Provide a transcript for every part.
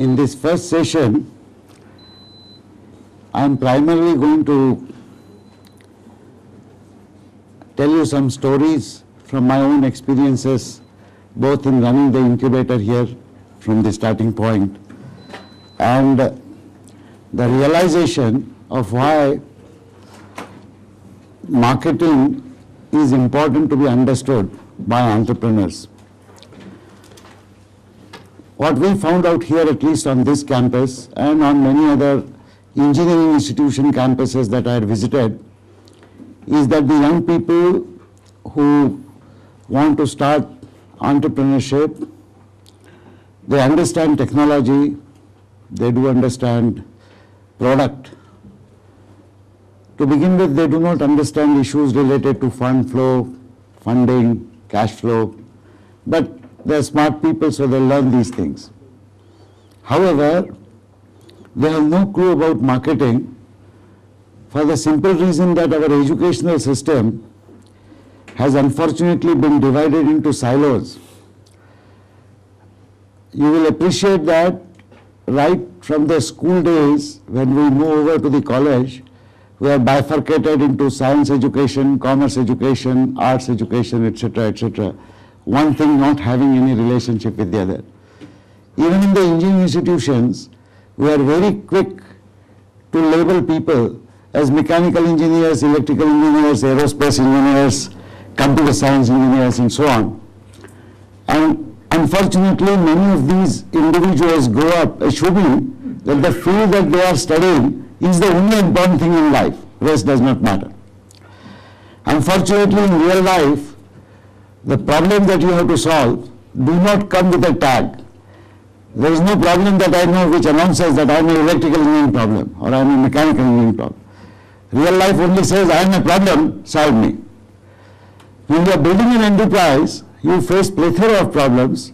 In this first session, I am primarily going to tell you some stories from my own experiences, both in running the incubator here from the starting point and uh, the realization of why marketing is important to be understood by entrepreneurs. What we found out here, at least on this campus and on many other engineering institution campuses that I had visited, is that the young people who want to start entrepreneurship, they understand technology, they do understand product. To begin with, they do not understand issues related to fund flow, funding, cash flow, but they're smart people, so they learn these things. However, they have no clue about marketing for the simple reason that our educational system has unfortunately been divided into silos. You will appreciate that right from the school days when we move over to the college, we are bifurcated into science education, commerce education, arts education, etc., etc. One thing not having any relationship with the other. Even in the engineering institutions, we are very quick to label people as mechanical engineers, electrical engineers, aerospace engineers, computer science engineers, and so on. And unfortunately, many of these individuals grow up assuming that the field that they are studying is the only important thing in life. Rest does not matter. Unfortunately, in real life, the problem that you have to solve do not come with a tag. There is no problem that I know which announces that I am an electrical engineering problem or I am a mechanical engineering problem. Real life only says I am a problem, solve me. When you are building an enterprise, you face plethora of problems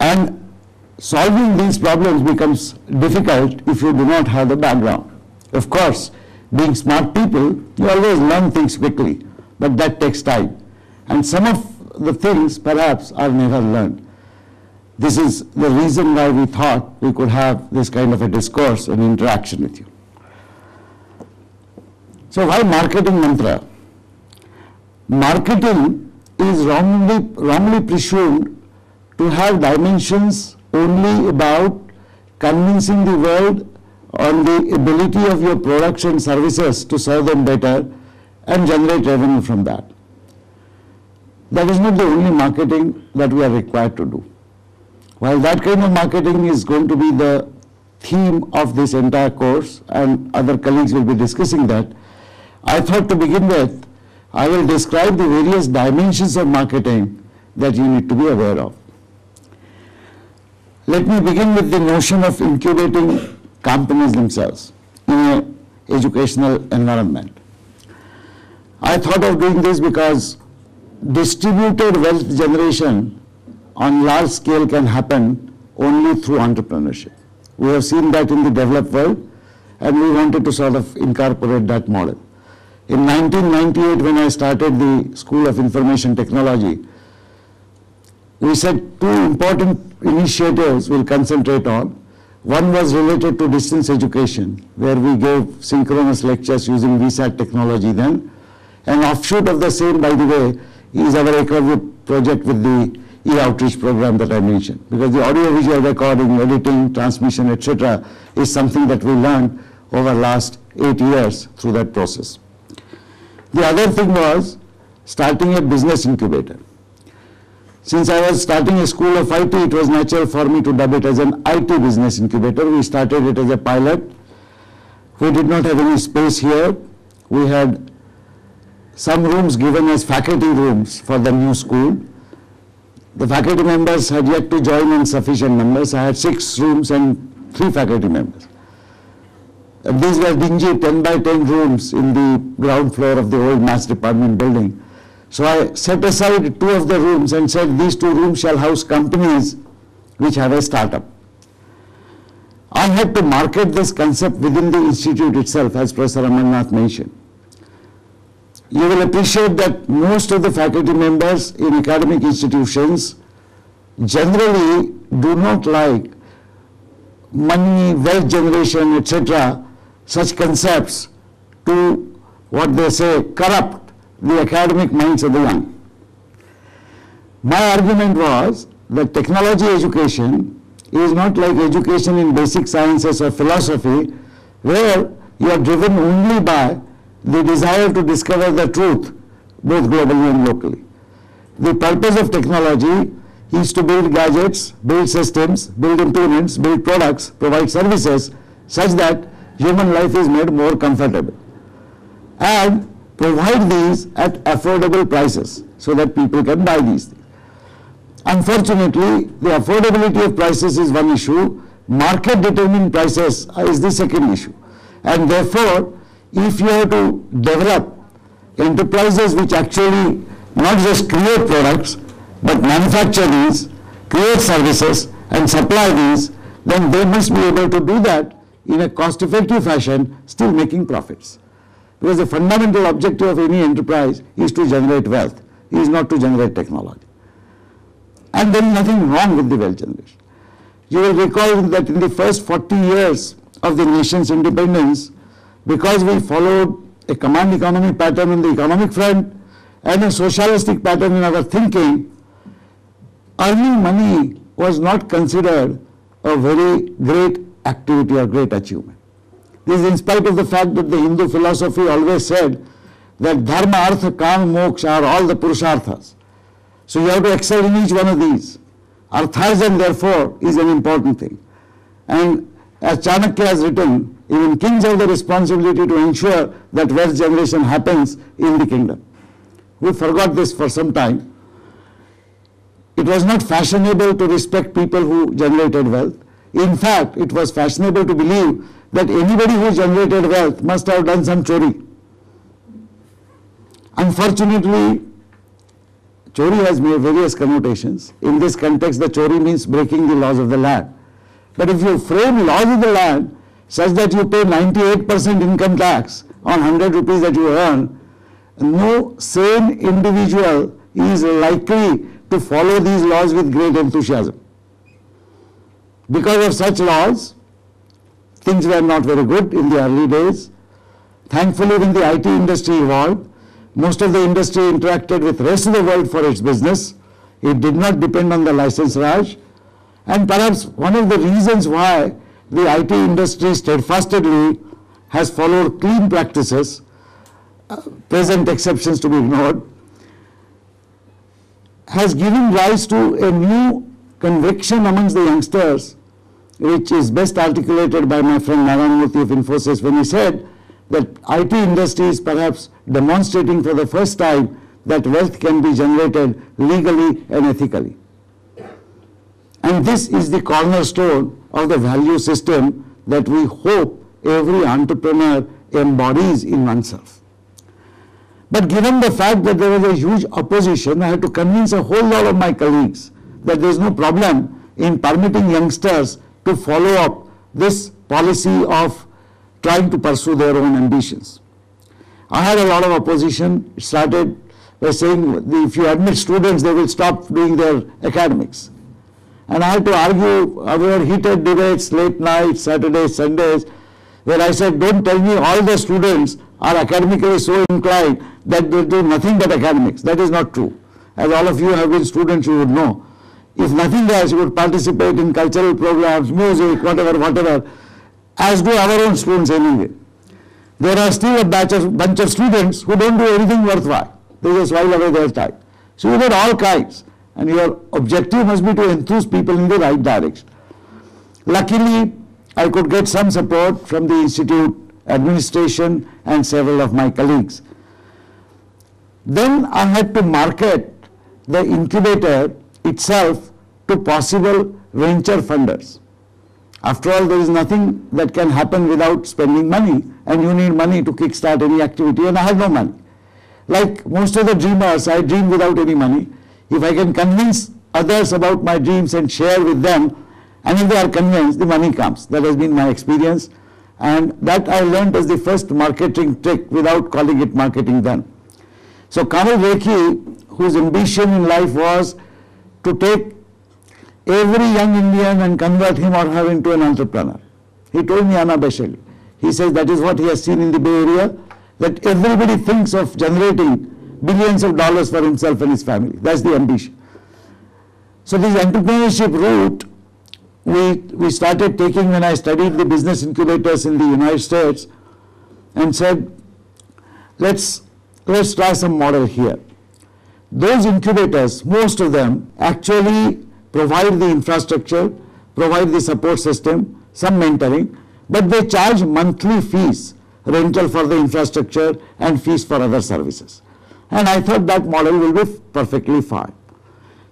and solving these problems becomes difficult if you do not have the background. Of course, being smart people, you always learn things quickly, but that takes time. And some of the things perhaps are never learned. This is the reason why we thought we could have this kind of a discourse and interaction with you. So why marketing mantra? Marketing is wrongly, wrongly presumed to have dimensions only about convincing the world on the ability of your products and services to serve them better and generate revenue from that. That is not the only marketing that we are required to do. While that kind of marketing is going to be the theme of this entire course and other colleagues will be discussing that, I thought to begin with, I will describe the various dimensions of marketing that you need to be aware of. Let me begin with the notion of incubating companies themselves in an educational environment. I thought of doing this because distributed wealth generation on large scale can happen only through entrepreneurship. We have seen that in the developed world and we wanted to sort of incorporate that model. In 1998 when I started the School of Information Technology, we said two important initiatives we'll concentrate on. One was related to distance education, where we gave synchronous lectures using VSAT technology then. An offshoot of the same, by the way, is our Equiview project with the e-outreach program that I mentioned. Because the audio-visual recording, editing, transmission, etc. is something that we learned over the last eight years through that process. The other thing was starting a business incubator. Since I was starting a school of IT, it was natural for me to dub it as an IT business incubator. We started it as a pilot. We did not have any space here. We had some rooms given as faculty rooms for the new school. The faculty members had yet to join in sufficient numbers. I had six rooms and three faculty members. These were dingy 10 by 10 rooms in the ground floor of the old mass department building. So I set aside two of the rooms and said these two rooms shall house companies which have a startup. I had to market this concept within the institute itself, as Professor Amarnath mentioned. You will appreciate that most of the faculty members in academic institutions generally do not like money, wealth generation, etc., such concepts to what they say corrupt the academic minds of the young. My argument was that technology education is not like education in basic sciences or philosophy, where you are driven only by the desire to discover the truth, both globally and locally. The purpose of technology is to build gadgets, build systems, build implements, build products, provide services such that human life is made more comfortable. And provide these at affordable prices so that people can buy these things. Unfortunately, the affordability of prices is one issue, market determined prices is the second issue. And therefore, if you have to develop enterprises which actually not just create products, but manufacture these, create services and supply these, then they must be able to do that in a cost-effective fashion, still making profits. Because the fundamental objective of any enterprise is to generate wealth, is not to generate technology. And there is nothing wrong with the wealth generation. You will recall that in the first 40 years of the nation's independence, because we followed a command economy pattern on the economic front and a socialistic pattern in our thinking, earning money was not considered a very great activity or great achievement. This is in spite of the fact that the Hindu philosophy always said that dharma, artha, kama, moksha are all the purusharthas. So you have to excel in each one of these. Arthasm therefore is an important thing. And as Chanakya has written, even kings have the responsibility to ensure that wealth generation happens in the kingdom. We forgot this for some time. It was not fashionable to respect people who generated wealth. In fact, it was fashionable to believe that anybody who generated wealth must have done some chori. Unfortunately, chori has various connotations. In this context, the chori means breaking the laws of the land. But if you frame laws of the land such that you pay 98% income tax on 100 rupees that you earn, no sane individual is likely to follow these laws with great enthusiasm. Because of such laws, things were not very good in the early days. Thankfully, when the IT industry evolved, most of the industry interacted with rest of the world for its business. It did not depend on the license Raj. And perhaps one of the reasons why the IT industry steadfastly has followed clean practices, uh, present exceptions to be ignored, has given rise to a new conviction amongst the youngsters, which is best articulated by my friend Narayanamurthy of Infosys when he said that IT industry is perhaps demonstrating for the first time that wealth can be generated legally and ethically. And this is the cornerstone of the value system that we hope every entrepreneur embodies in oneself. But given the fact that there was a huge opposition, I had to convince a whole lot of my colleagues that there is no problem in permitting youngsters to follow up this policy of trying to pursue their own ambitions. I had a lot of opposition. It started by saying if you admit students, they will stop doing their academics. And I had to argue our heated debates, late nights, Saturdays, Sundays, where I said, don't tell me all the students are academically so inclined that they do nothing but academics. That is not true. As all of you have been students, you would know. If nothing else, you would participate in cultural programs, music, whatever, whatever, as do our own students anyway. There are still a batch of, bunch of students who don't do anything worthwhile. They just while away their time. So you get all kinds. And your objective must be to enthuse people in the right direction. Luckily, I could get some support from the institute administration and several of my colleagues. Then I had to market the incubator itself to possible venture funders. After all, there is nothing that can happen without spending money, and you need money to kickstart any activity, and I have no money. Like most of the dreamers, I dream without any money. If I can convince others about my dreams and share with them, and if they are convinced, the money comes. That has been my experience. And that I learned as the first marketing trick without calling it marketing then. So Kamal Rekhi, whose ambition in life was to take every young Indian and convert him or her into an entrepreneur. He told me Anna unabashedly. He says that is what he has seen in the Bay Area, that everybody thinks of generating billions of dollars for himself and his family. That's the ambition. So this entrepreneurship route we, we started taking when I studied the business incubators in the United States and said, let's, let's try some model here. Those incubators, most of them actually provide the infrastructure, provide the support system, some mentoring, but they charge monthly fees, rental for the infrastructure and fees for other services. And I thought that model will be perfectly fine.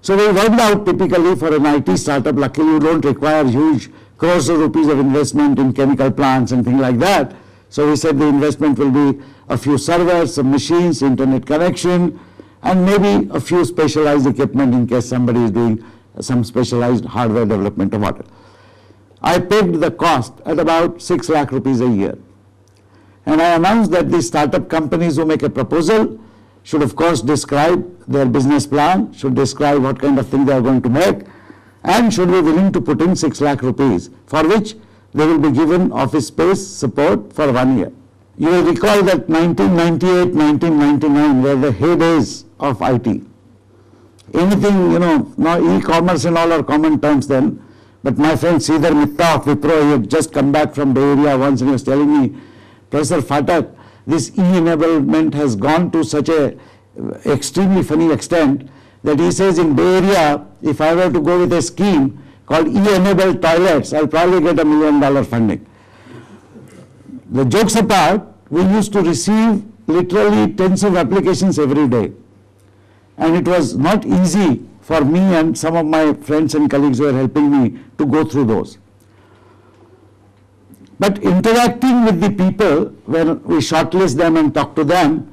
So we worked out typically for an IT startup, luckily you don't require huge crores of rupees of investment in chemical plants and things like that. So we said the investment will be a few servers, some machines, internet connection, and maybe a few specialized equipment in case somebody is doing some specialized hardware development or whatever. I pegged the cost at about 6 lakh rupees a year. And I announced that the startup companies who make a proposal should of course describe their business plan, should describe what kind of thing they are going to make, and should be willing to put in 6 lakh rupees, for which they will be given office space support for one year. You will recall that 1998, 1999 were the heydays of IT. Anything, you know, now e-commerce and all are common terms then, but my friend Sridhar Mitta of Wipro, he had just come back from Bay Area once and he was telling me, Professor Phatak, this e-enablement has gone to such a extremely funny extent that he says in Bay Area, if I were to go with a scheme called e-enabled toilets, I'll probably get a million dollar funding. The jokes apart, we used to receive literally tens of applications every day. And it was not easy for me and some of my friends and colleagues who were helping me to go through those. But interacting with the people when we shortlist them and talk to them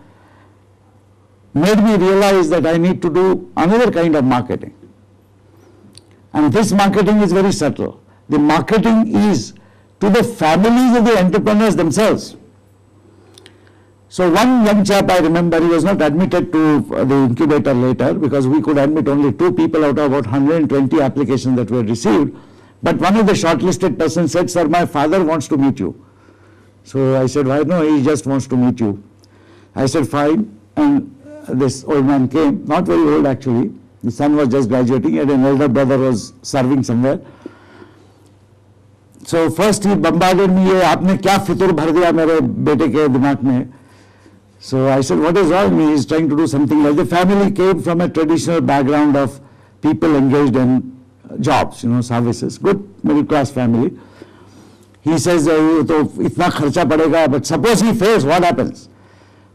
made me realize that I need to do another kind of marketing. And this marketing is very subtle. The marketing is to the families of the entrepreneurs themselves. So one young chap I remember, he was not admitted to the incubator later because we could admit only two people out of about 120 applications that were received. But one of the shortlisted persons said, sir, my father wants to meet you. So I said, why no, he just wants to meet you. I said, fine. And this old man came, not very old actually. The son was just graduating and an elder brother was serving somewhere. So first he bombarded me, ये आपने क्या फितूर भर दिया मेरे बेटे के दिमाग में so I said, what does all mean? He's trying to do something like the family came from a traditional background of people engaged in uh, jobs, you know, services, good middle class family. He says, itna kharcha padega, but suppose he fails, what happens?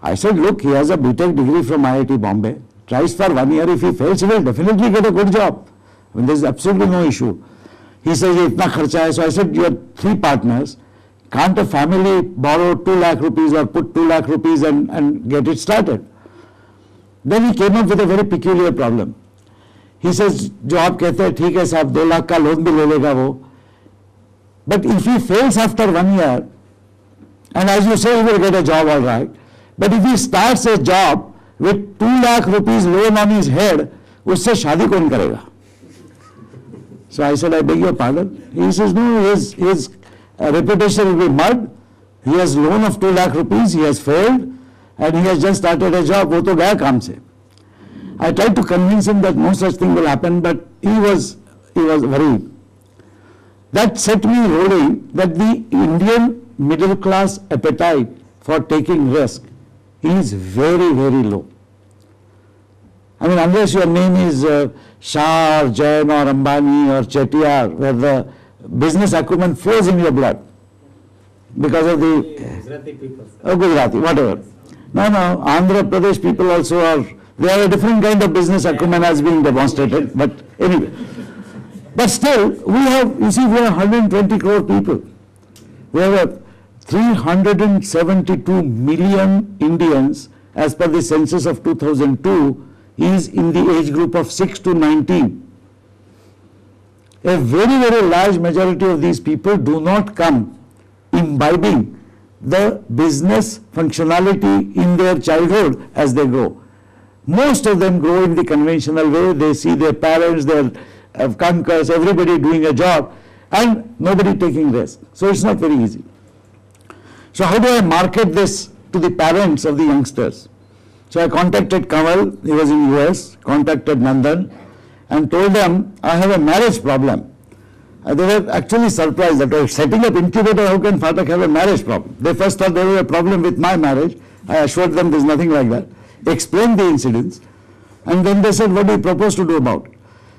I said, look, he has a BTech degree from IIT Bombay, tries for one year, if he fails, he will definitely get a good job. I mean, there's absolutely no issue. He says, itna kharcha. So I said, you have three partners, can't a family borrow 2 lakh rupees or put 2 lakh rupees and, and get it started? Then he came up with a very peculiar problem. He says जो आप कहते हैं ठीक है साहब दो लाख का loan भी ले लेगा वो but if he fails after one year and as you say will get a job all right but if he start A job with two lakh rupees loan on his head उससे शादी कौन करेगा So I said, I beg your pardon. He says, no, his, his uh, reputation will be mud. He has loan of 2 lakh rupees, he has failed and he has just started a job, wo to gaya kaam se. I tried to convince him that no such thing will happen but he was, he was worried. That set me rolling that the Indian middle class appetite for taking risk is very, very low. I mean, unless your name is uh, Shah or Jain or Ambani or Chettiar, where the business acumen flows in your blood because of the Gujarati people. Oh, Gujarati, whatever. No, no, Andhra Pradesh people also are they have a different kind of business acumen as being demonstrated, but anyway. But still, we have, you see, we have 120 crore people. We have a 372 million Indians, as per the census of 2002, is in the age group of 6 to 19. A very, very large majority of these people do not come imbibing the business functionality in their childhood as they grow. Most of them grow in the conventional way. They see their parents, their uh, everybody doing a job and nobody taking risk. So it's not very easy. So how do I market this to the parents of the youngsters? So I contacted Kamal, he was in US, contacted Nandan and told them I have a marriage problem. Uh, they were actually surprised that oh, setting up incubator, how can Phatak have a marriage problem? They first thought there was a problem with my marriage. I assured them there's nothing like that. Explained the incidents. And then they said, what do you propose to do about it?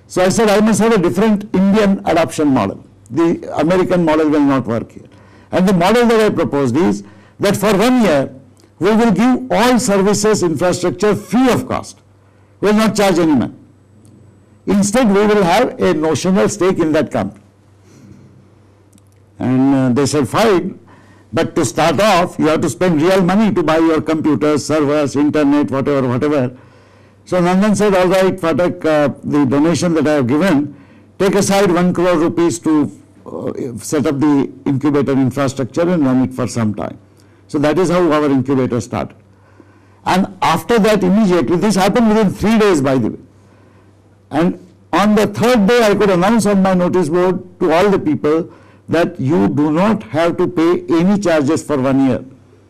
So I said, I must have a different Indian adoption model. The American model will not work here. And the model that I proposed is that for one year, we will give all services infrastructure free of cost. We will not charge any. Instead, we will have a notional stake in that company. And uh, they said, fine, but to start off, you have to spend real money to buy your computers, servers, internet, whatever, whatever. So Nandan said, all right, Phatak, uh, the donation that I have given, take aside one crore rupees to uh, set up the incubator infrastructure and run it for some time. So that is how our incubator started. And after that, immediately, this happened within three days, by the way. And on the third day, I could announce on my notice board to all the people that you do not have to pay any charges for one year.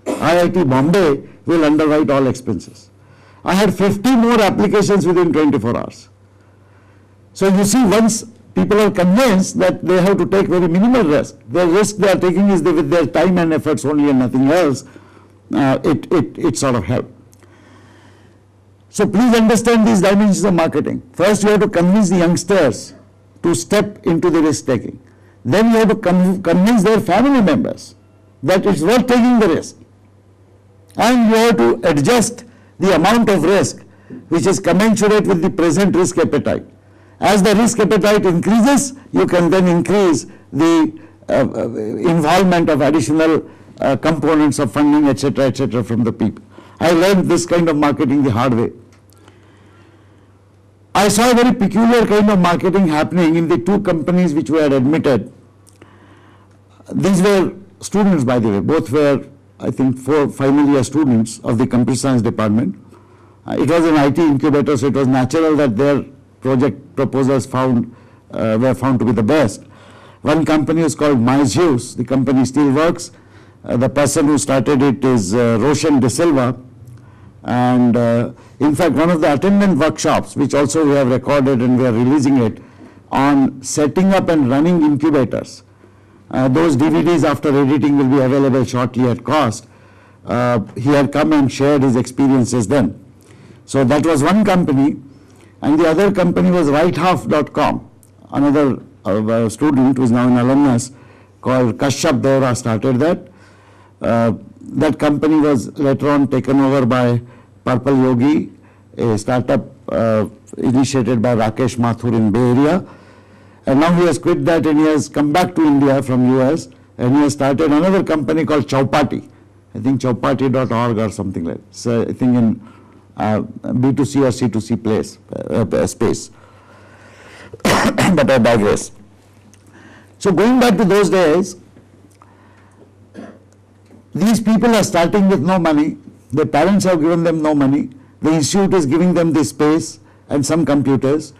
IIT Bombay will underwrite all expenses. I had 50 more applications within 24 hours. So you see, once people are convinced that they have to take very minimal risk, the risk they are taking is with their time and efforts only and nothing else, uh, it, it, it sort of helps. So please understand these dimensions of marketing. First, you have to convince the youngsters to step into the risk taking. Then you have to convince their family members that it's worth taking the risk. And you have to adjust the amount of risk which is commensurate with the present risk appetite. As the risk appetite increases, you can then increase the uh, uh, involvement of additional uh, components of funding, etc., etc., from the people. I learned this kind of marketing the hard way. I saw a very peculiar kind of marketing happening in the two companies which were admitted. These were students, by the way, both were I think, four final year students of the computer science department. Uh, it was an IT incubator, so it was natural that their project proposals found uh, were found to be the best. One company is called MyZeus. The company still works. Uh, the person who started it is uh, Roshan De Silva. And uh, in fact, one of the attendant workshops, which also we have recorded and we are releasing it, on setting up and running incubators uh, those DVDs after editing will be available shortly at cost. Uh, he had come and shared his experiences then. So that was one company and the other company was righthalf.com. Another uh, student who is now an alumnus called Kashyap Deorah started that. Uh, that company was later on taken over by Purple Yogi, a startup uh, initiated by Rakesh Mathur in Bay Area and now he has quit that and he has come back to India from US and he has started another company called Chowpatty. I think chowpatty.org or something like that. So I think in uh, B2C or C2C place, uh, uh, space. but I digress. So going back to those days, these people are starting with no money. Their parents have given them no money. The institute is giving them this space and some computers.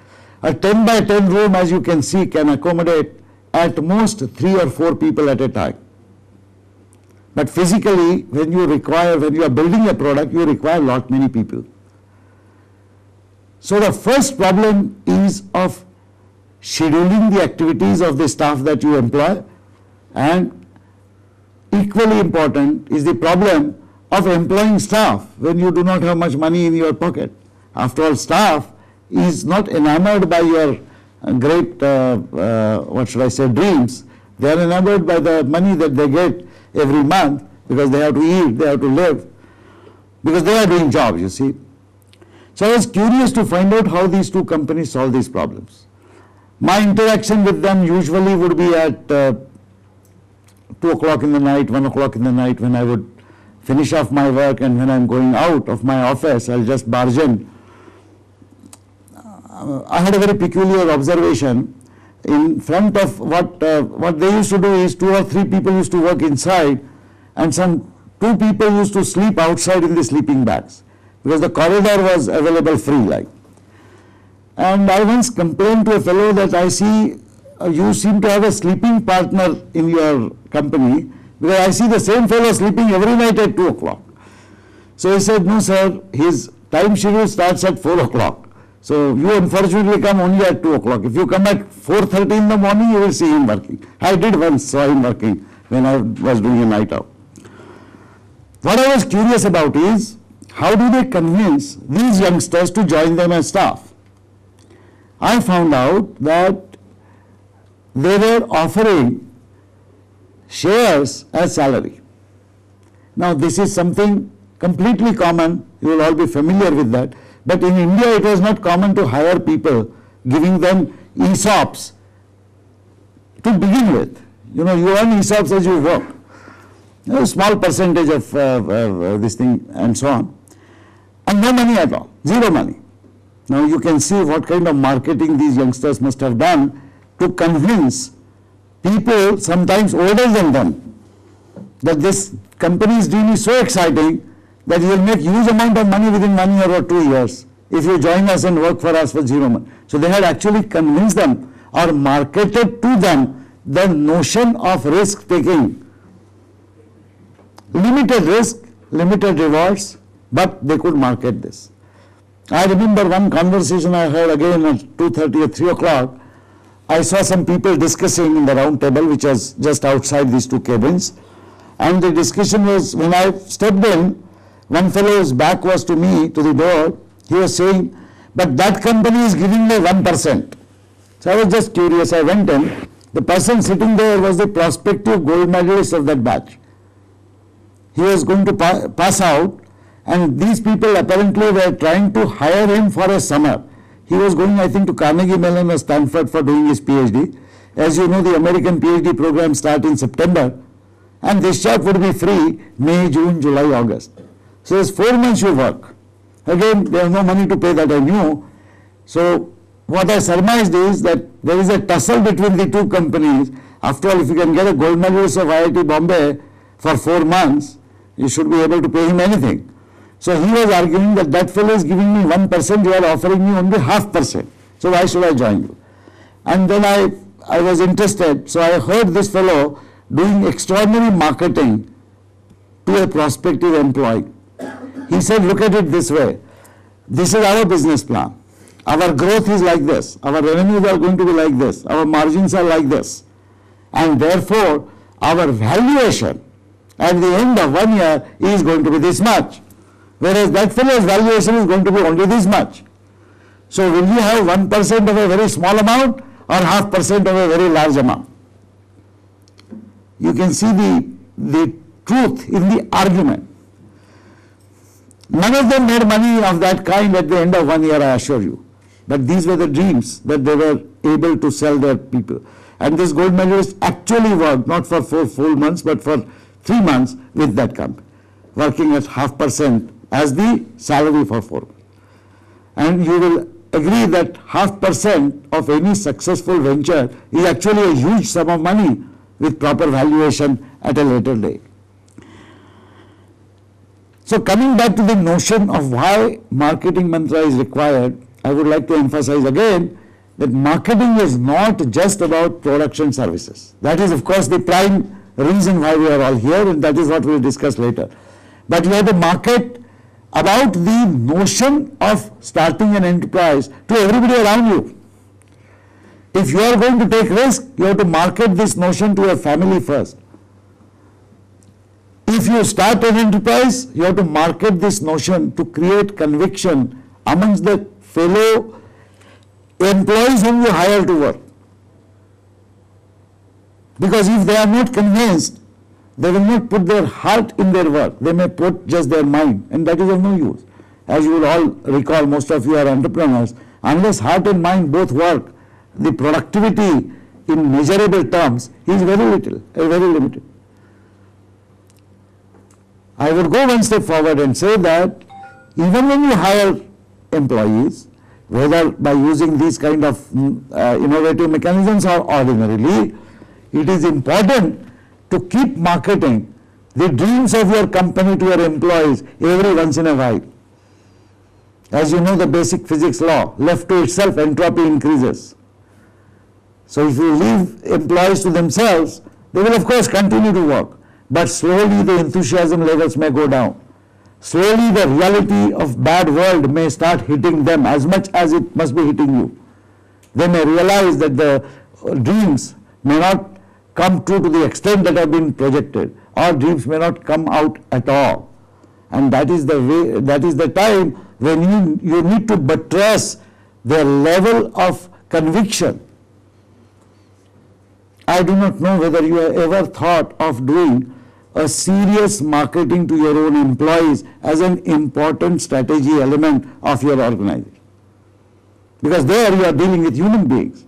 A 10 by 10 room, as you can see, can accommodate at most three or four people at a time. But physically, when you require, when you are building a product, you require lot many people. So the first problem is of scheduling the activities of the staff that you employ and equally important is the problem of employing staff when you do not have much money in your pocket. After all, staff is not enamored by your great, uh, uh, what should I say, dreams. They are enamored by the money that they get every month because they have to eat, they have to live, because they are doing jobs, you see. So I was curious to find out how these two companies solve these problems. My interaction with them usually would be at uh, 2 o'clock in the night, 1 o'clock in the night when I would finish off my work and when I'm going out of my office, I'll just barge in. Uh, I had a very peculiar observation. In front of what, uh, what they used to do is two or three people used to work inside and some two people used to sleep outside in the sleeping bags because the corridor was available free like. And I once complained to a fellow that I see uh, you seem to have a sleeping partner in your company because I see the same fellow sleeping every night at 2 o'clock. So he said, no sir, his time schedule starts at 4 o'clock. So you unfortunately come only at 2 o'clock. If you come at 4.30 in the morning, you will see him working. I did once saw him working when I was doing a night out. What I was curious about is, how do they convince these youngsters to join them as staff? I found out that they were offering shares as salary. Now this is something completely common, you will all be familiar with that, but in India it was not common to hire people giving them ESOPs to begin with. You know, you earn ESOPs as you work. A small percentage of uh, uh, this thing and so on. And no money at all, zero money. Now you can see what kind of marketing these youngsters must have done to convince people sometimes older than them that this company's dream is so exciting that you will make huge amount of money within one year or two years if you join us and work for us for zero money. So they had actually convinced them or marketed to them the notion of risk taking. Limited risk, limited rewards, but they could market this. I remember one conversation I heard again at 2.30 or 3 o'clock. I saw some people discussing in the round table which was just outside these two cabins. And the discussion was, when I stepped in, one fellow's back was to me, to the door. He was saying, but that company is giving me 1%. So I was just curious. I went in. The person sitting there was the prospective gold medalist of that batch. He was going to pa pass out and these people apparently were trying to hire him for a summer. He was going, I think, to Carnegie Mellon or Stanford for doing his PhD. As you know, the American PhD program starts in September, and this job would be free May, June, July, August. So it's four months you work. Again, there's no money to pay that I knew. So what I surmised is that there is a tussle between the two companies. After all, if you can get a gold medalist of IIT Bombay for four months, you should be able to pay him anything. So he was arguing that that fellow is giving me 1%, you are offering me only half percent. So why should I join you? And then I, I was interested, so I heard this fellow doing extraordinary marketing to a prospective employee. He said, look at it this way. This is our business plan. Our growth is like this. Our revenues are going to be like this. Our margins are like this. And therefore, our valuation at the end of one year is going to be this much whereas that fellow's valuation is going to be only this much. So will you have 1% of a very small amount or half percent of a very large amount? You can see the, the truth in the argument. None of them made money of that kind at the end of one year, I assure you. But these were the dreams that they were able to sell their people. And this gold medalist actually worked not for four full months, but for three months with that company, working at half percent as the salary for four. And you will agree that half percent of any successful venture is actually a huge sum of money with proper valuation at a later date. So coming back to the notion of why marketing mantra is required, I would like to emphasize again that marketing is not just about production services. That is of course the prime reason why we are all here and that is what we will discuss later. But you have to market about the notion of starting an enterprise to everybody around you. If you are going to take risk, you have to market this notion to your family first. If you start an enterprise, you have to market this notion to create conviction amongst the fellow employees whom you hire to work. Because if they are not convinced they will not put their heart in their work. They may put just their mind, and that is of no use. As you will all recall, most of you are entrepreneurs. Unless heart and mind both work, the productivity in measurable terms is very little, uh, very limited. I would go one step forward and say that even when you hire employees, whether by using these kind of mm, uh, innovative mechanisms or ordinarily, it is important to keep marketing the dreams of your company to your employees every once in a while. As you know the basic physics law, left to itself entropy increases. So if you leave employees to themselves, they will of course continue to work, but slowly the enthusiasm levels may go down. Slowly the reality of bad world may start hitting them as much as it must be hitting you. They may realize that the dreams may not come true to the extent that have been projected or dreams may not come out at all. And that is the way, that is the time when you, you need to buttress their level of conviction. I do not know whether you have ever thought of doing a serious marketing to your own employees as an important strategy element of your organization. Because there you are dealing with human beings,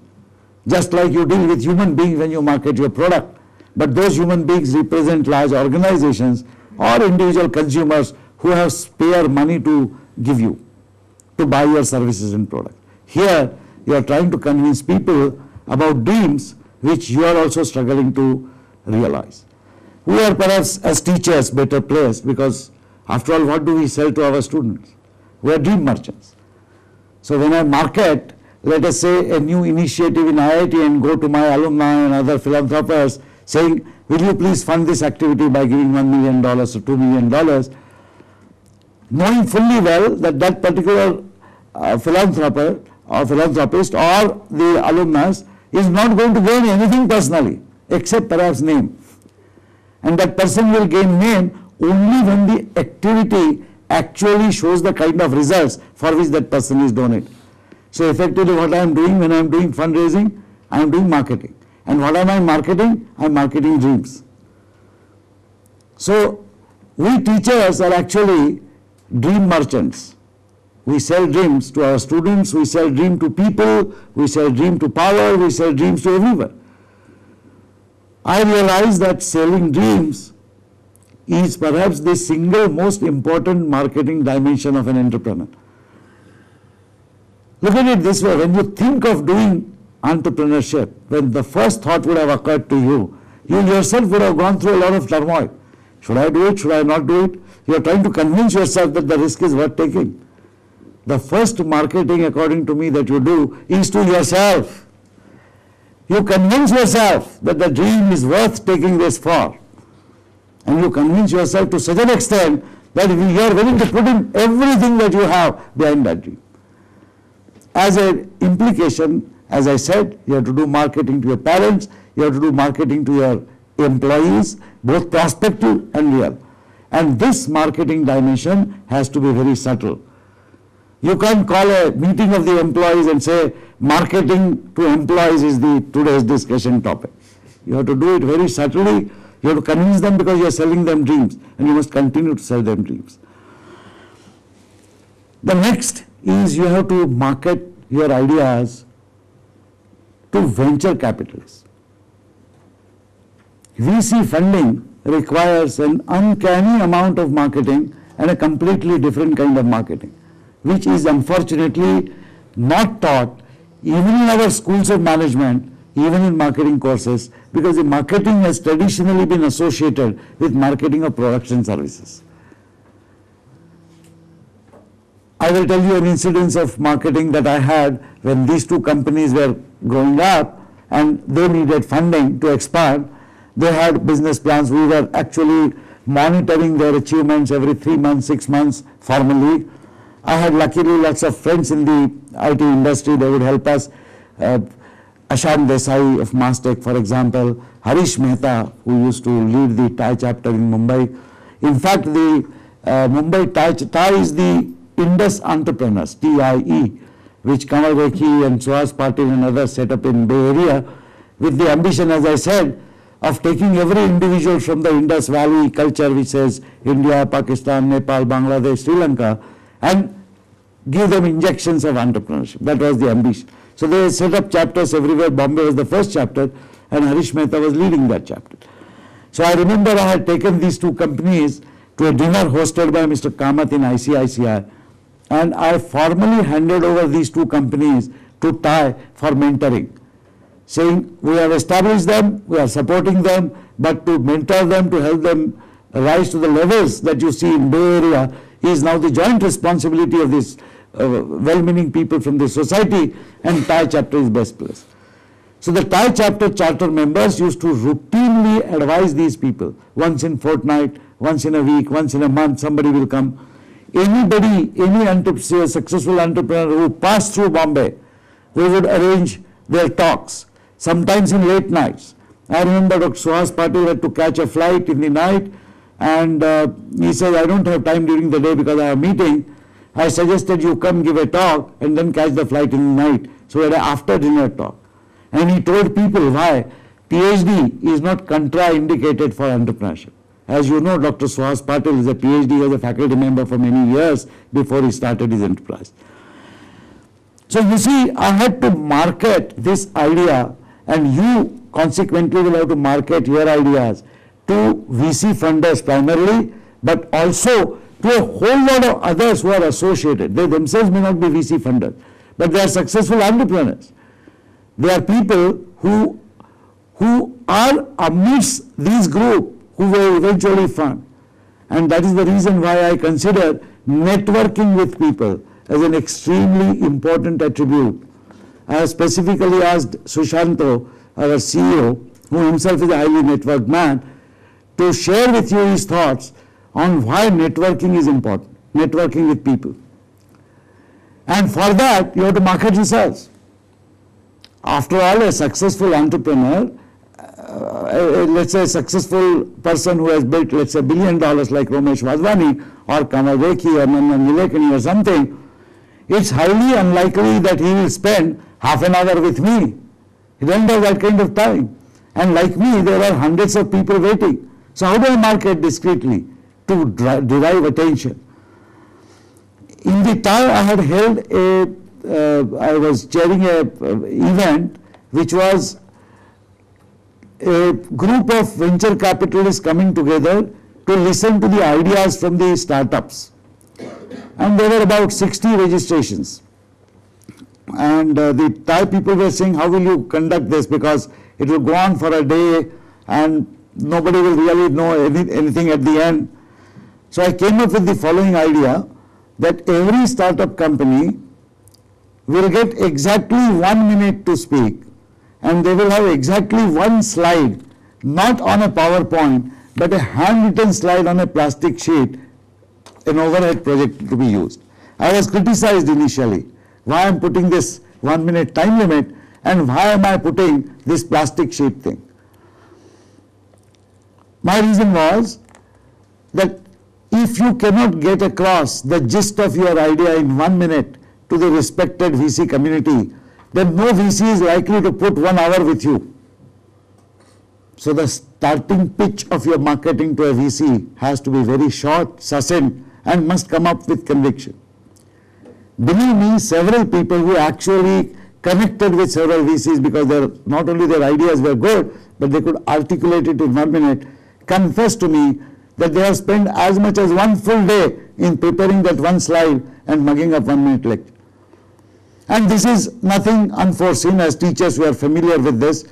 just like you deal with human beings when you market your product. But those human beings represent large organizations or individual consumers who have spare money to give you to buy your services and product. Here, you are trying to convince people about dreams which you are also struggling to realize. We are perhaps as teachers better placed because after all, what do we sell to our students? We are dream merchants. So when I market, let us say, a new initiative in IIT and go to my alumni and other philanthropists saying, will you please fund this activity by giving $1 million or $2 million, knowing fully well that that particular uh, philanthropist or philanthropist or the alumnus is not going to gain anything personally except perhaps name. And that person will gain name only when the activity actually shows the kind of results for which that person is donated. So effectively what I am doing when I am doing fundraising, I am doing marketing. And what am I marketing? I am marketing dreams. So we teachers are actually dream merchants. We sell dreams to our students, we sell dream to people, we sell dream to power, we sell dreams to everyone. I realize that selling dreams is perhaps the single most important marketing dimension of an entrepreneur. Look at it this way, when you think of doing entrepreneurship, when the first thought would have occurred to you, you yourself would have gone through a lot of turmoil. Should I do it? Should I not do it? You are trying to convince yourself that the risk is worth taking. The first marketing, according to me, that you do is to yourself. You convince yourself that the dream is worth taking this for. And you convince yourself to such an extent that you are willing to put in everything that you have behind that dream. As an implication, as I said, you have to do marketing to your parents, you have to do marketing to your employees, both prospective and real. And this marketing dimension has to be very subtle. You can't call a meeting of the employees and say marketing to employees is the today's discussion topic. You have to do it very subtly. You have to convince them because you are selling them dreams and you must continue to sell them dreams. The next is you have to market your ideas to venture capitalists. VC funding requires an uncanny amount of marketing and a completely different kind of marketing, which is unfortunately not taught even in our schools of management, even in marketing courses, because the marketing has traditionally been associated with marketing of products and services. I will tell you an incidence of marketing that I had when these two companies were growing up and they needed funding to expand they had business plans. We were actually monitoring their achievements every three months, six months formally. I had luckily lots of friends in the IT industry. They would help us. Uh, Ashank Desai of Mastek, for example, Harish Mehta, who used to lead the TIE chapter in Mumbai. In fact, the uh, Mumbai TIE, TIE is the Indus Entrepreneurs, TIE, which Kamal Rekhi and Suhas Patil and others set up in Bay Area with the ambition, as I said, of taking every individual from the Indus Valley culture, which says India, Pakistan, Nepal, Bangladesh, Sri Lanka, and give them injections of entrepreneurship. That was the ambition. So they set up chapters everywhere. Bombay was the first chapter, and Harish Mehta was leading that chapter. So I remember I had taken these two companies to a dinner hosted by Mr. Kamath in ICICI, and I formally handed over these two companies to TiE for mentoring, saying we have established them, we are supporting them, but to mentor them, to help them rise to the levels that you see in Bay Area is now the joint responsibility of these uh, well-meaning people from the society, and TiE chapter is best place. So the TiE chapter charter members used to routinely advise these people, once in fortnight, once in a week, once in a month, somebody will come. Anybody, any successful entrepreneur who passed through Bombay, we would arrange their talks, sometimes in late nights. I remember Dr. Suhas Patil had to catch a flight in the night and uh, he said, I don't have time during the day because I have a meeting. I suggested you come give a talk and then catch the flight in the night. So we had an after dinner talk. And he told people why PhD is not contraindicated for entrepreneurship. As you know, Dr. Suhas Patil is a PhD, as a faculty member for many years before he started his enterprise. So you see, I had to market this idea and you consequently will have to market your ideas to VC funders primarily, but also to a whole lot of others who are associated. They themselves may not be VC funders, but they are successful entrepreneurs. They are people who, who are amidst this group who were eventually fund. And that is the reason why I consider networking with people as an extremely important attribute. I have specifically asked Sushanto, our CEO, who himself is a highly networked man, to share with you his thoughts on why networking is important, networking with people. And for that, you have to market yourselves. After all, a successful entrepreneur, uh, let's say a successful person who has built, let's say, a billion dollars like Ramesh Wadhwani or Kamal Rekhi or Nandan Nilekani or something, it's highly unlikely that he will spend half an hour with me. He doesn't have that kind of time. And like me, there are hundreds of people waiting. So how do I market discreetly to derive attention? In the time I had held a, uh, I was chairing a uh, event which was a group of venture capitalists coming together to listen to the ideas from the startups. And there were about 60 registrations. And uh, the TiE people were saying, how will you conduct this? Because it will go on for a day and nobody will really know any, anything at the end. So I came up with the following idea that every startup company will get exactly one minute to speak and they will have exactly one slide, not on a PowerPoint, but a handwritten slide on a plastic sheet, an overhead project to be used. I was criticized initially why I am putting this one minute time limit and why am I putting this plastic sheet thing. My reason was that if you cannot get across the gist of your idea in one minute to the respected VC community, then no VC is likely to put one hour with you. So the starting pitch of your marketing to a VC has to be very short, succinct, and must come up with conviction. Believe me, several people who actually connected with several VCs because not only their ideas were good, but they could articulate it in one minute, confessed to me that they have spent as much as one full day in preparing that one slide and mugging up one minute lecture. And this is nothing unforeseen as teachers we are familiar with this.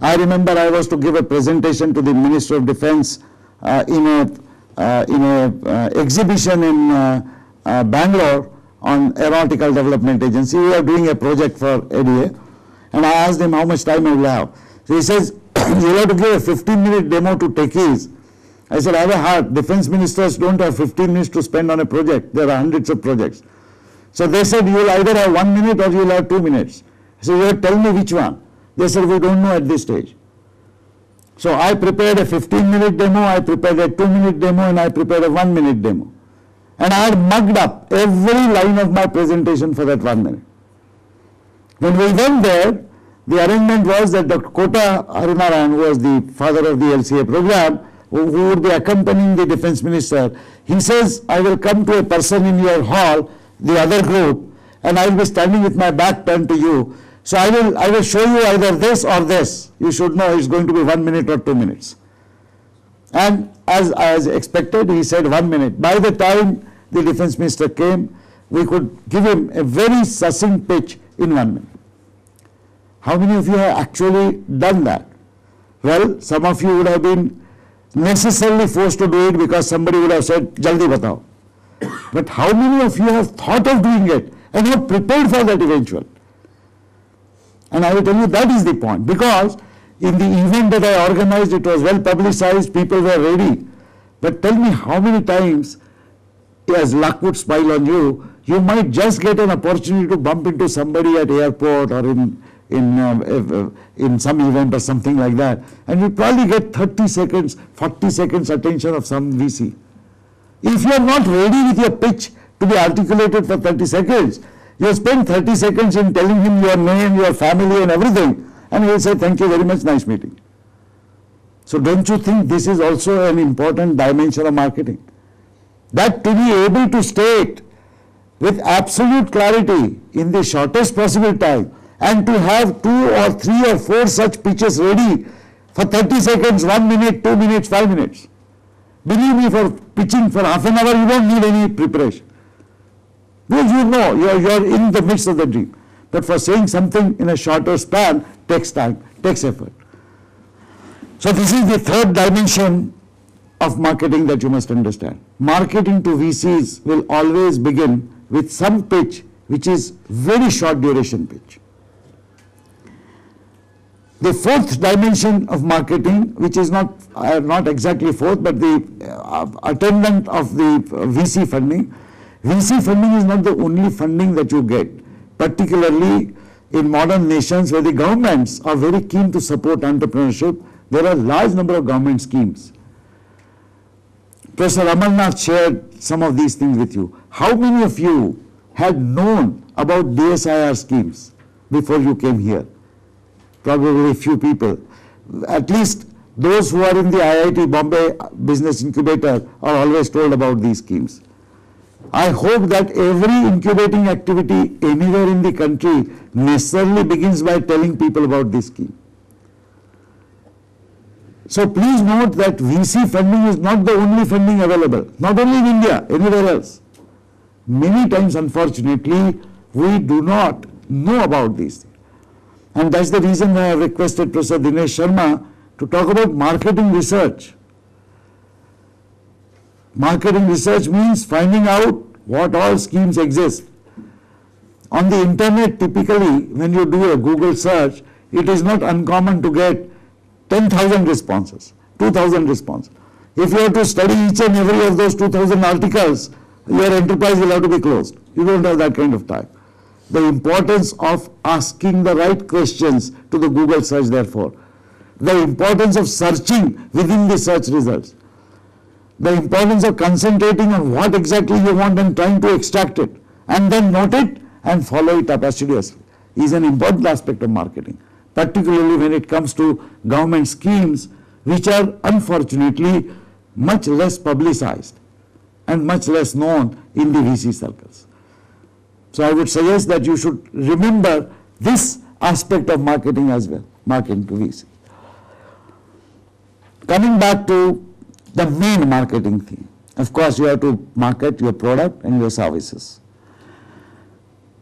I remember I was to give a presentation to the Minister of Defense uh, in a, uh, in a uh, exhibition in uh, uh, Bangalore on Aeronautical Development Agency. We are doing a project for ADA and I asked him how much time I will have. So he says, you have to give a 15 minute demo to techies. I said, I have a heart. Defense ministers don't have 15 minutes to spend on a project. There are hundreds of projects. So they said, you will either have one minute or you will have two minutes. Said, well, tell me which one. They said, we don't know at this stage. So I prepared a 15 minute demo, I prepared a 2 minute demo, and I prepared a 1 minute demo. And I had mugged up every line of my presentation for that 1 minute. When we went there, the arrangement was that Dr. Kota Harinarayana, who was the father of the LCA program, who would be accompanying the defense minister, he says, I will come to a person in your hall the other group, and I will be standing with my back turned to you. So I will, I will show you either this or this. You should know it's going to be one minute or two minutes. And as, as expected, he said one minute. By the time the defense minister came, we could give him a very succinct pitch in one minute. How many of you have actually done that? Well, some of you would have been necessarily forced to do it because somebody would have said, Jaldi batao. But how many of you have thought of doing it and have prepared for that eventual? And I will tell you that is the point because in the event that I organized, it was well publicized, people were ready. But tell me how many times, as luck would smile on you, you might just get an opportunity to bump into somebody at airport or in in uh, in some event or something like that, and you probably get 30 seconds, 40 seconds attention of some VC. If you are not ready with your pitch to be articulated for 30 seconds, you spend 30 seconds in telling him your name, your family, and everything, and he will say, Thank you very much, nice meeting. So, don't you think this is also an important dimension of marketing? That to be able to state with absolute clarity in the shortest possible time and to have two or three or four such pitches ready for 30 seconds, 1 minute, 2 minutes, 5 minutes. Believe me, for pitching for half an hour, you don't need any preparation. Because you know, you're, you're in the midst of the dream. But for saying something in a shorter span takes time, takes effort. So this is the third dimension of marketing that you must understand. Marketing to VCs will always begin with some pitch which is very short duration pitch. The fourth dimension of marketing, which is not uh, not exactly fourth, but the uh, attendant of the VC funding, VC funding is not the only funding that you get, particularly in modern nations where the governments are very keen to support entrepreneurship. There are large number of government schemes. Professor Amarnath shared some of these things with you. How many of you had known about DSIR schemes before you came here? Probably few people. At least those who are in the IIT Bombay Business Incubator are always told about these schemes. I hope that every incubating activity anywhere in the country necessarily begins by telling people about this scheme. So please note that VC funding is not the only funding available, not only in India, anywhere else. Many times, unfortunately, we do not know about these things. And that's the reason why I requested Professor Dinesh Sharma to talk about marketing research. Marketing research means finding out what all schemes exist. On the internet, typically, when you do a Google search, it is not uncommon to get 10,000 responses, 2,000 responses. If you have to study each and every of those 2,000 articles, your enterprise will have to be closed. You don't have that kind of time. The importance of asking the right questions to the Google search, therefore. The importance of searching within the search results the importance of concentrating on what exactly you want and trying to extract it and then note it and follow it up assiduously is an important aspect of marketing, particularly when it comes to government schemes which are unfortunately much less publicized and much less known in the VC circles. So I would suggest that you should remember this aspect of marketing as well, marketing to VC. Coming back to the main marketing thing. Of course, you have to market your product and your services.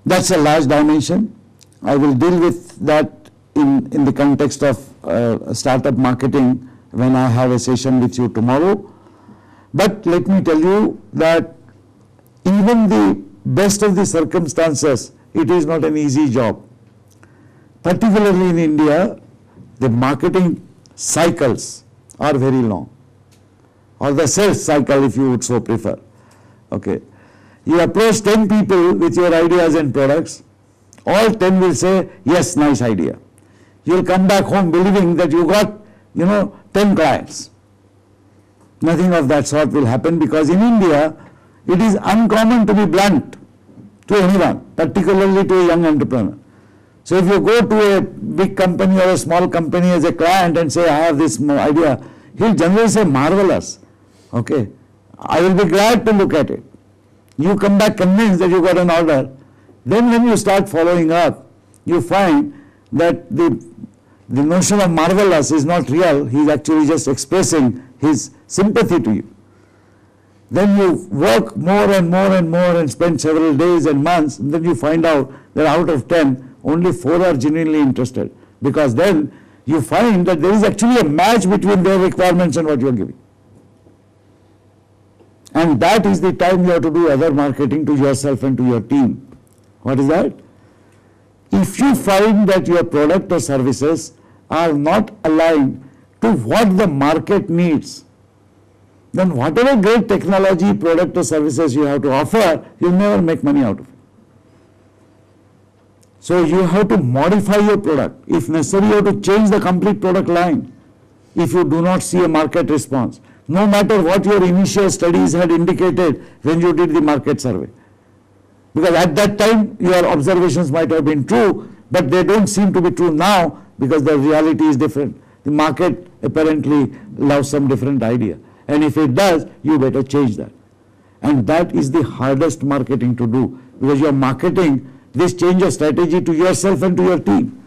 That's a large dimension. I will deal with that in, in the context of uh, startup marketing when I have a session with you tomorrow. But let me tell you that even the best of the circumstances, it is not an easy job. Particularly in India, the marketing cycles are very long or the sales cycle if you would so prefer. Okay. You approach 10 people with your ideas and products, all 10 will say, yes, nice idea. You'll come back home believing that you got, you know, 10 clients. Nothing of that sort will happen because in India, it is uncommon to be blunt to anyone, particularly to a young entrepreneur. So if you go to a big company or a small company as a client and say, I have this idea, he'll generally say, marvelous. Okay. I will be glad to look at it. You come back convinced that you got an order. Then when you start following up, you find that the, the notion of marvelous is not real, He's actually just expressing his sympathy to you. Then you work more and more and more and spend several days and months, and then you find out that out of 10, only 4 are genuinely interested. Because then you find that there is actually a match between their requirements and what you are giving. And that is the time you have to do other marketing to yourself and to your team. What is that? If you find that your product or services are not aligned to what the market needs, then whatever great technology, product or services you have to offer, you'll never make money out of it. So you have to modify your product. If necessary, you have to change the complete product line if you do not see a market response. No matter what your initial studies had indicated when you did the market survey. Because at that time, your observations might have been true, but they don't seem to be true now because the reality is different. The market apparently loves some different idea. And if it does, you better change that. And that is the hardest marketing to do because you are marketing this change of strategy to yourself and to your team.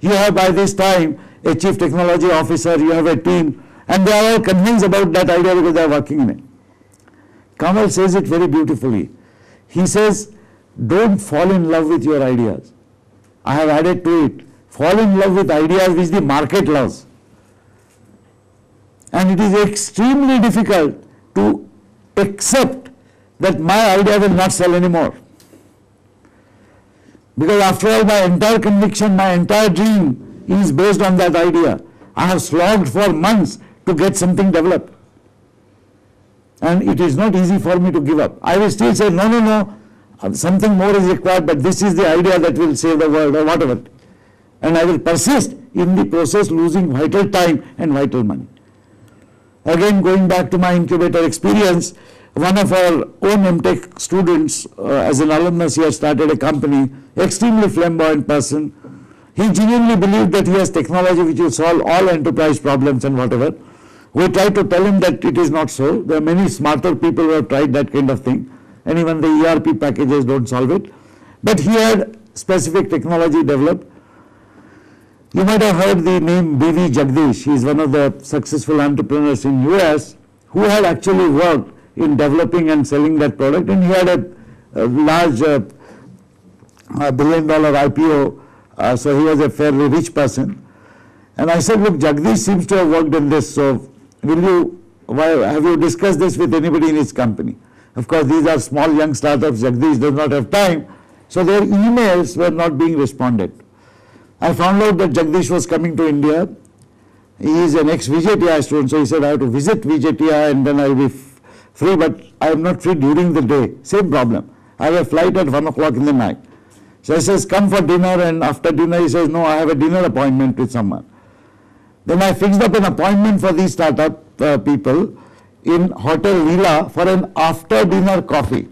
You have by this time a chief technology officer, you have a team, and they are all convinced about that idea because they are working in it. Kamal says it very beautifully. He says, don't fall in love with your ideas. I have added to it, fall in love with ideas which the market loves. And it is extremely difficult to accept that my idea will not sell anymore. Because after all, my entire conviction, my entire dream is based on that idea. I have slogged for months to get something developed. And it is not easy for me to give up. I will still say, no, no, no, uh, something more is required, but this is the idea that will save the world or whatever. And I will persist in the process, losing vital time and vital money. Again, going back to my incubator experience, one of our own MTech students, uh, as an alumnus, he has started a company, extremely flamboyant person. He genuinely believed that he has technology which will solve all enterprise problems and whatever. We tried to tell him that it is not so. There are many smarter people who have tried that kind of thing and even the ERP packages don't solve it. But he had specific technology developed. You might have heard the name B.V. Jagdish. He is one of the successful entrepreneurs in US who had actually worked in developing and selling that product and he had a, a large uh, a billion dollar IPO, uh, so he was a fairly rich person. And I said, look, Jagdish seems to have worked in this, so will you, why, have you discussed this with anybody in his company? Of course, these are small young startups, Jagdish does not have time, so their emails were not being responded. I found out that Jagdish was coming to India. He is an ex-VJTI student, so he said, I have to visit VJTI and then I will be free, but I am not free during the day. Same problem. I have a flight at 1 o'clock in the night. So I says, come for dinner, and after dinner he says, no, I have a dinner appointment with someone. Then I fixed up an appointment for these startup uh, people in Hotel Leela for an after dinner coffee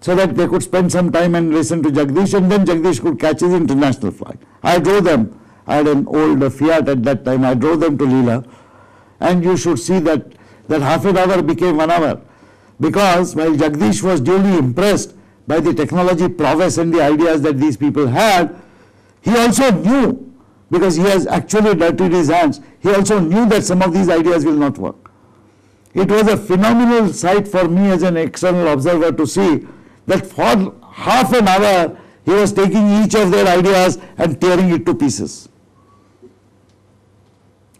so that they could spend some time and listen to Jagdish and then Jagdish could catch his international flight. I drove them. I had an old Fiat at that time. I drove them to Leela and you should see that that half an hour became one hour because while Jagdish was duly impressed by the technology prowess and the ideas that these people had, he also knew because he has actually dirtied his hands, he also knew that some of these ideas will not work. It was a phenomenal sight for me as an external observer to see that for half an hour he was taking each of their ideas and tearing it to pieces.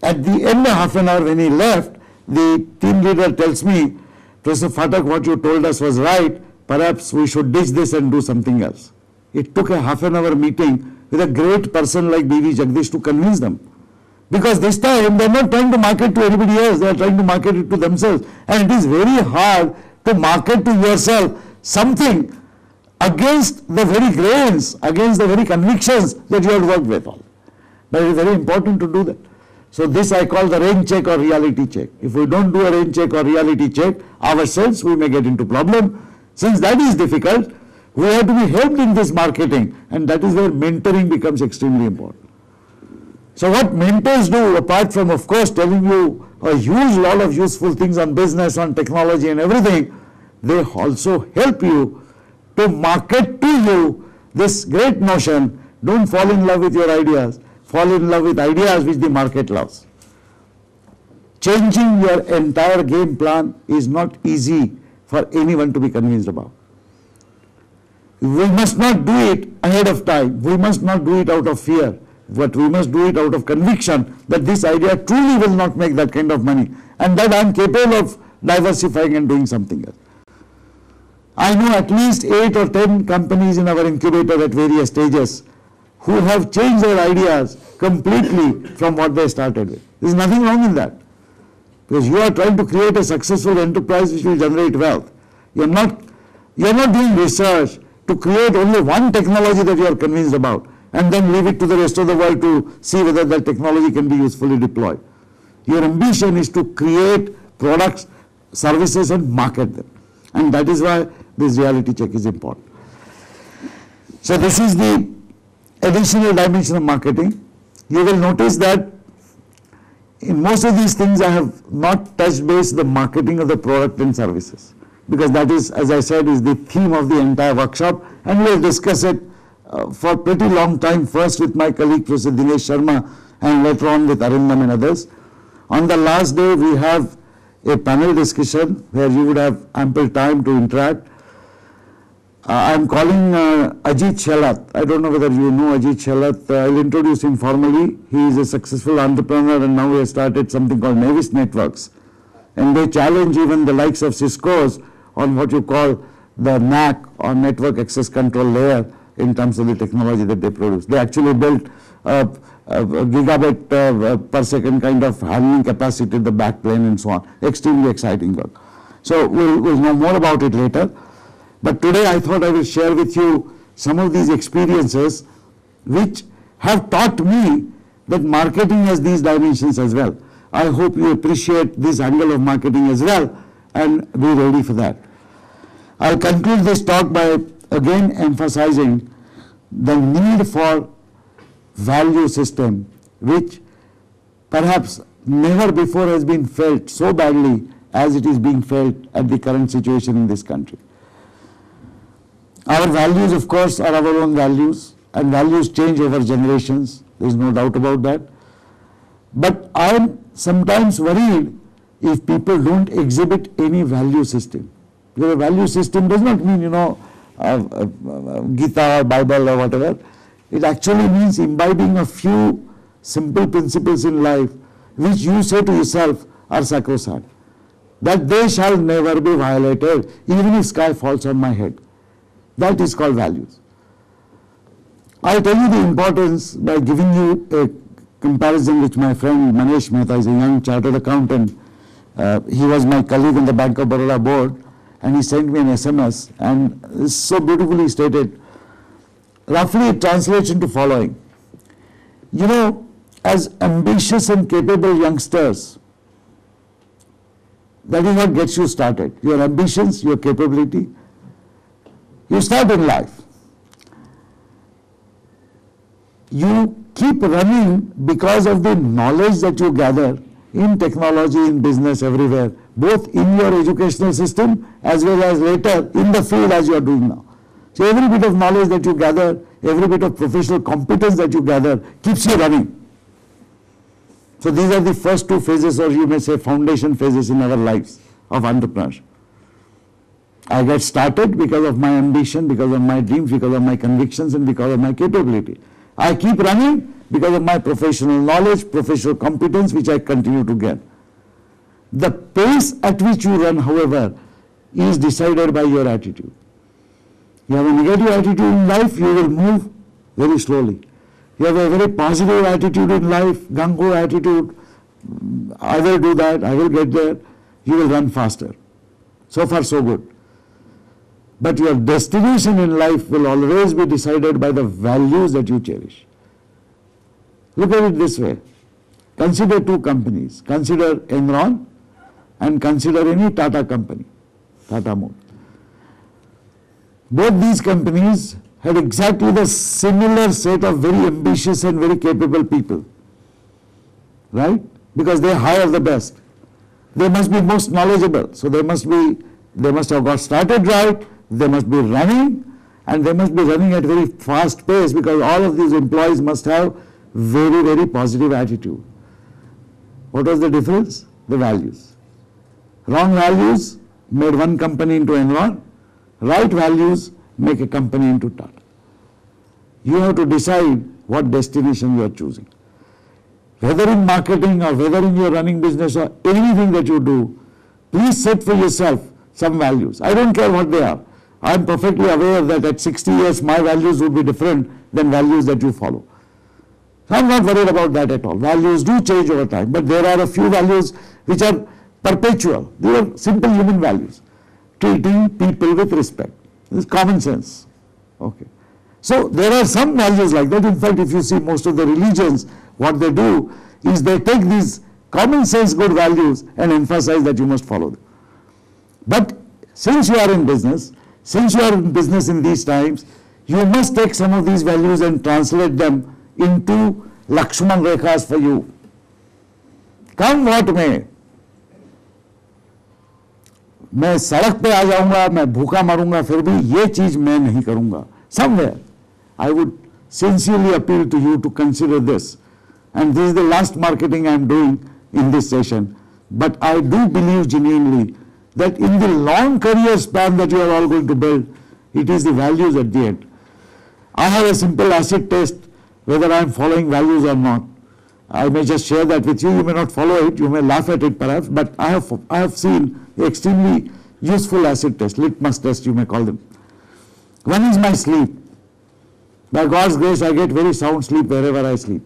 At the end of half an hour when he left, the team leader tells me, Professor Phatak, what you told us was right, perhaps we should ditch this and do something else. It took a half an hour meeting with a great person like B.V. Jagdish to convince them. Because this time they are not trying to market to anybody else, they are trying to market it to themselves. And it is very hard to market to yourself something against the very grains, against the very convictions that you have worked with. All. But it is very important to do that. So this I call the rain check or reality check. If we don't do a rain check or reality check ourselves, we may get into problem. Since that is difficult, we have to be helped in this marketing and that is where mentoring becomes extremely important. So what mentors do, apart from of course telling you a huge lot of useful things on business, on technology and everything, they also help you to market to you this great notion Don't fall in love with your ideas. Fall in love with ideas which the market loves. Changing your entire game plan is not easy for anyone to be convinced about. We must not do it ahead of time. We must not do it out of fear. But we must do it out of conviction that this idea truly will not make that kind of money and that I am capable of diversifying and doing something else. I know at least 8 or 10 companies in our incubator at various stages who have changed their ideas completely from what they started with. There is nothing wrong in that. Because you are trying to create a successful enterprise which will generate wealth. You are not, you are not doing research to create only one technology that you are convinced about and then leave it to the rest of the world to see whether that technology can be usefully deployed. Your ambition is to create products, services and market them. And that is why this reality check is important. So this is the additional dimension of marketing. You will notice that in most of these things I have not touched base the marketing of the product and services because that is as I said is the theme of the entire workshop and we will discuss it uh, for pretty long time first with my colleague Professor Dinesh Sharma and later on with Arindam and others. On the last day we have a panel discussion where you would have ample time to interact. Uh, I am calling uh, Ajit Shelat. I don't know whether you know Ajit Shelat. Uh, I'll introduce him formally. He is a successful entrepreneur and now he has started something called Nevis Networks. And they challenge even the likes of Cisco's on what you call the NAC or Network Access Control Layer in terms of the technology that they produce. They actually built a gigabit uh, per second kind of handling capacity, in the backplane and so on. Extremely exciting work. So we'll, we'll know more about it later. But today I thought I will share with you some of these experiences which have taught me that marketing has these dimensions as well. I hope you appreciate this angle of marketing as well and be ready for that. I'll conclude this talk by again emphasizing the need for value system which perhaps never before has been felt so badly as it is being felt at the current situation in this country. Our values of course are our own values and values change over generations, there is no doubt about that. But I am sometimes worried if people don't exhibit any value system. Because a value system does not mean, you know, uh, uh, Gita or Bible or whatever. It actually means imbibing a few simple principles in life which you say to yourself are sacrosanct. That they shall never be violated even if sky falls on my head. That is called values. I'll tell you the importance by giving you a comparison which my friend Manesh Mehta is a young chartered accountant. Uh, he was my colleague in the Bank of Baroda board and he sent me an SMS and so beautifully stated. Roughly it translates into following. You know, as ambitious and capable youngsters, that is what gets you started. Your ambitions, your capability. You start in life. You keep running because of the knowledge that you gather in technology, in business, everywhere both in your educational system as well as later in the field as you are doing now. So every bit of knowledge that you gather, every bit of professional competence that you gather keeps you running. So these are the first two phases or you may say foundation phases in our lives of entrepreneurship. I get started because of my ambition, because of my dreams, because of my convictions and because of my capability. I keep running because of my professional knowledge, professional competence which I continue to get. The pace at which you run, however, is decided by your attitude. You have a negative attitude in life, you will move very slowly. You have a very positive attitude in life, gung attitude, mm, I will do that, I will get there, you will run faster. So far, so good. But your destination in life will always be decided by the values that you cherish. Look at it this way. Consider two companies. Consider Enron and consider any Tata company, Tata Motors. Both these companies had exactly the similar set of very ambitious and very capable people, right? Because they hire the best. They must be most knowledgeable. So they must be, they must have got started right, they must be running, and they must be running at very fast pace because all of these employees must have very, very positive attitude. What was the difference? The values. Wrong values made one company into Enron, right values make a company into Tata. You have to decide what destination you are choosing. Whether in marketing or whether in your running business or anything that you do, please set for yourself some values. I don't care what they are. I am perfectly aware that at 60 years my values would be different than values that you follow. So I'm not worried about that at all. Values do change over time, but there are a few values which are perpetual. They are simple human values. Treating people with respect. This is common sense. Okay. So there are some values like that. In fact, if you see most of the religions, what they do is they take these common sense good values and emphasize that you must follow them. But since you are in business, since you are in business in these times, you must take some of these values and translate them into Lakshman Rekhas for you. Come what may, मैं सड़क पे आ जाऊँगा, मैं भूखा मरूँगा, फिर भी ये चीज़ मैं नहीं करूँगा। Somewhere I would sincerely appeal to you to consider this and this is the last marketing I am doing in this session but I do believe genuinely that in the long career span that you are all going to build it is the values at the end I have a simple acid test whether I am following values are not I may just share that with you. You may not follow it. You may laugh at it perhaps. But I have, I have seen extremely useful acid test, litmus test you may call them. One is my sleep. By God's grace, I get very sound sleep wherever I sleep.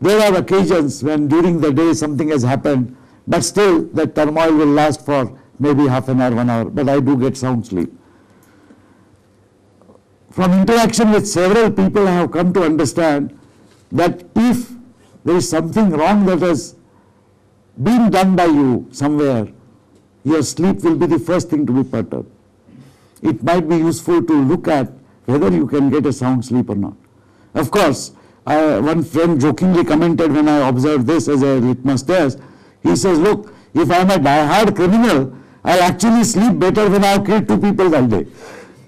There are occasions when during the day something has happened, but still that turmoil will last for maybe half an hour, one hour, but I do get sound sleep. From interaction with several people, I have come to understand that if there is something wrong that has been done by you somewhere, your sleep will be the first thing to be perturbed. It might be useful to look at whether you can get a sound sleep or not. Of course, I, one friend jokingly commented when I observed this as a litmus test, he says, look, if I am a die-hard criminal, I'll actually sleep better when I have killed two people that day.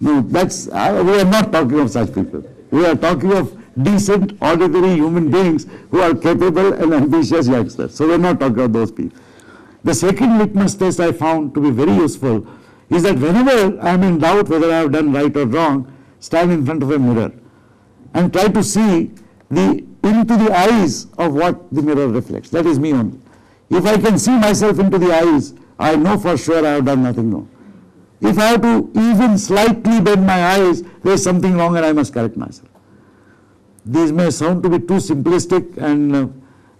No, that's, uh, we are not talking of such people. We are talking of decent, ordinary human beings who are capable and ambitious youngsters. So we're not talking about those people. The second litmus test I found to be very useful is that whenever I am in doubt whether I have done right or wrong, stand in front of a mirror and try to see the into the eyes of what the mirror reflects. That is me only. If I can see myself into the eyes, I know for sure I have done nothing wrong. If I have to even slightly bend my eyes, there is something wrong and I must correct myself. These may sound to be too simplistic and uh,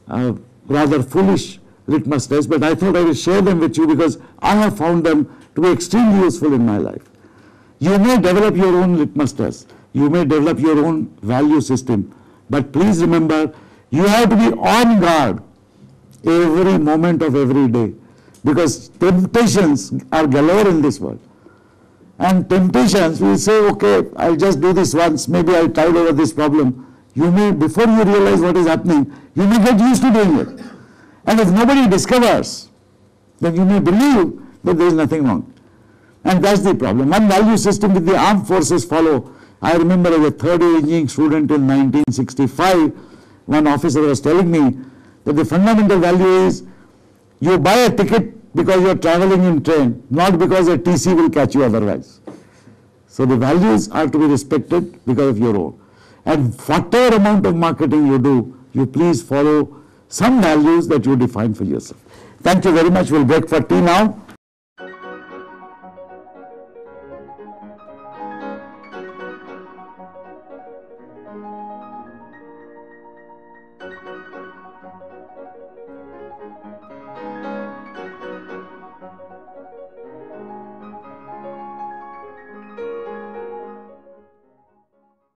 uh, rather foolish litmus tests, but I thought I will share them with you because I have found them to be extremely useful in my life. You may develop your own litmus test, you may develop your own value system, but please remember, you have to be on guard every moment of every day because temptations are galore in this world. And temptations, we say, okay, I'll just do this once, maybe I'll tide over this problem you may, before you realize what is happening, you may get used to doing it. And if nobody discovers, then you may believe that there is nothing wrong. And that's the problem. One value system with the armed forces follow. I remember as a third year engineering student in 1965, one officer was telling me that the fundamental value is you buy a ticket because you are traveling in train, not because a TC will catch you otherwise. So the values are to be respected because of your own. And whatever amount of marketing you do, you please follow some values that you define for yourself. Thank you very much. We'll break for tea now.